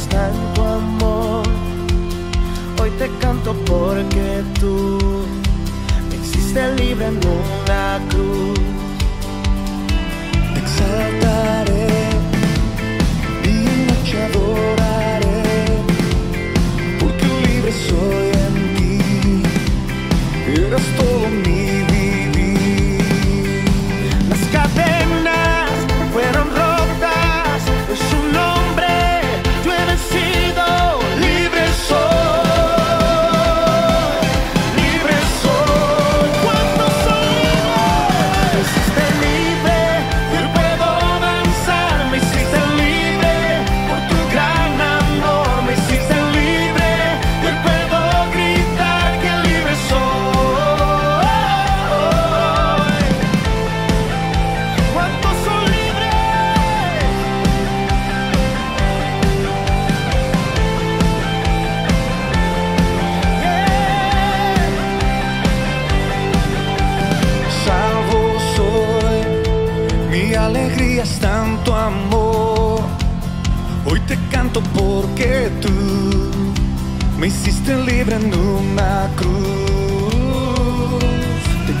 está en tu amor. Hoy te canto porque tú me hiciste libre en una cruz. Te exaltaré, y noche adoraré, porque libre soy en ti. Eres todo mi porque tú me hiciste libre en una cruz. De